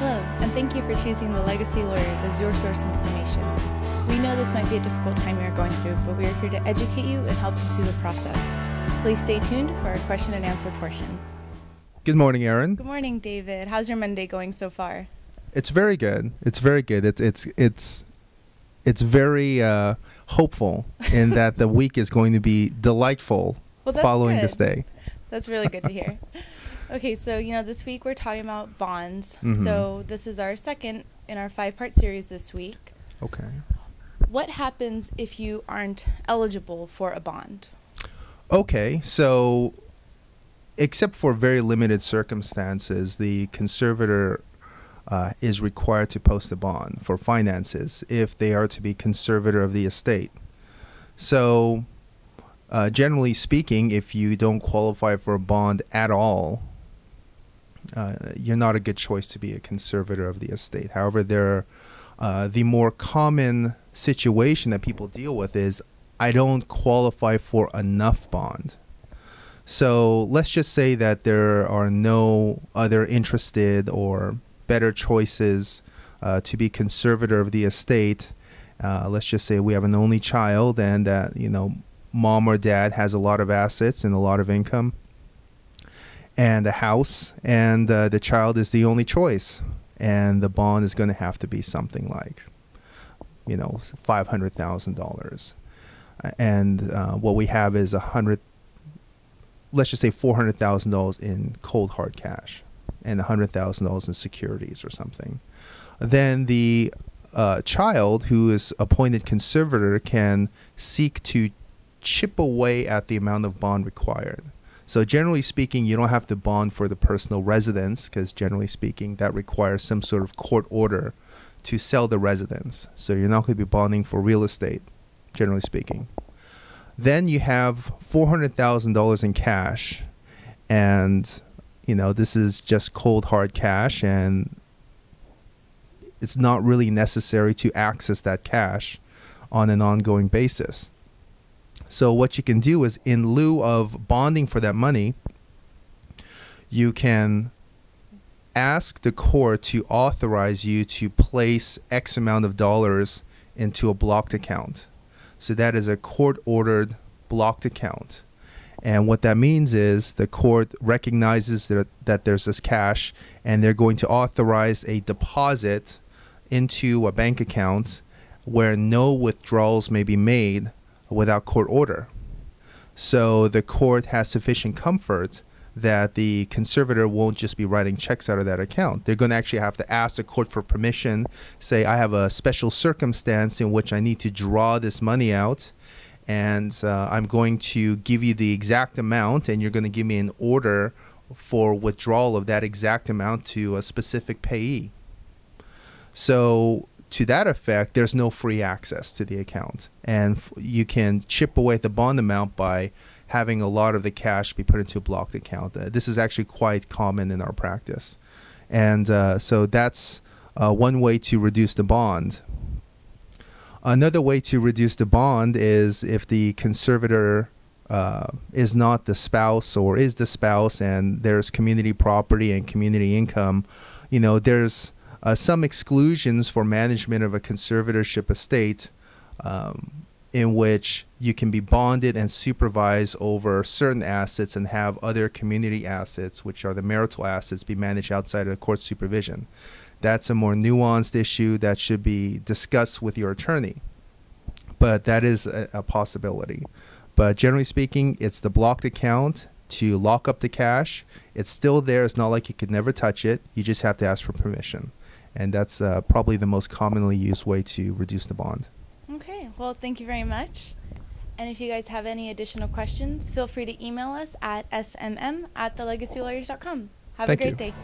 Hello, and thank you for choosing the Legacy Lawyers as your source of information. We know this might be a difficult time you are going through, but we are here to educate you and help you through the process. Please stay tuned for our question and answer portion. Good morning, Aaron. Good morning, David. How's your Monday going so far? It's very good. It's very good. It's it's it's it's very uh, hopeful in that the week is going to be delightful Well, following good. this day. That's really good to hear. Okay, so you know, this week we're talking about bonds. Mhm. So this is our second in our five-part series this week. Okay. What happens if you aren't eligible for a bond? Okay. So, except for very limited circumstances, the conservator uh, is required to post a bond for finances if they are to be conservator of the estate. So, uh, generally speaking, if you don't qualify for a bond at all, uh, you're not a good choice to be a conservator of the estate. However, there, uh, the more common situation that people deal with is I don't qualify for enough bond. So let's just say that there are no other interested or better choices uh, to be conservator of the estate. Uh, let's just say we have an only child and that, you know, mom or dad has a lot of assets and a lot of income and a house, and uh, the child is the only choice. And the bond is going to have to be something like, you know, $500,000 and uh, what we have is a hundred let's just say four hundred thousand dollars in cold hard cash and a hundred thousand dollars in securities or something then the uh, child who is appointed conservator can seek to chip away at the amount of bond required so generally speaking you don't have to bond for the personal residence because generally speaking that requires some sort of court order to sell the residence so you're not going to be bonding for real estate generally speaking. Then you have four hundred thousand dollars in cash, and you know this is just cold hard cash, and it's not really necessary to access that cash on an ongoing basis. So what you can do is, in lieu of bonding for that money, you can ask the court to authorize you to place X amount of dollars into a blocked account. So that is a court ordered blocked account. And what that means is the court recognizes that, that there's this cash and they're going to authorize a deposit into a bank account where no withdrawals may be made without court order. So the court has sufficient comfort that the conservator won't just be writing checks out of that account. They're going to actually have to ask the court for permission, say, I have a special circumstance in which I need to draw this money out, and uh, I'm going to give you the exact amount, and you're going to give me an order for withdrawal of that exact amount to a specific payee. So, to that effect, there's no free access to the account, and you can chip away at the bond amount by having a lot of the cash be put into a blocked account. Uh, this is actually quite common in our practice. And uh, so that's uh, one way to reduce the bond. Another way to reduce the bond is if the conservator uh, is not the spouse or is the spouse and there's community property and community income, you know, there's uh, some exclusions for management of a conservatorship estate. Um, in which you can be bonded and supervised over certain assets and have other community assets, which are the marital assets, be managed outside of court supervision. That's a more nuanced issue that should be discussed with your attorney. But that is a, a possibility. But generally speaking, it's the blocked account to lock up the cash. It's still there. It's not like you could never touch it. You just have to ask for permission. And that's uh, probably the most commonly used way to reduce the bond. Okay, well, thank you very much. And if you guys have any additional questions, feel free to email us at smm at thelegacylawyers.com. Have Thank a great you. day.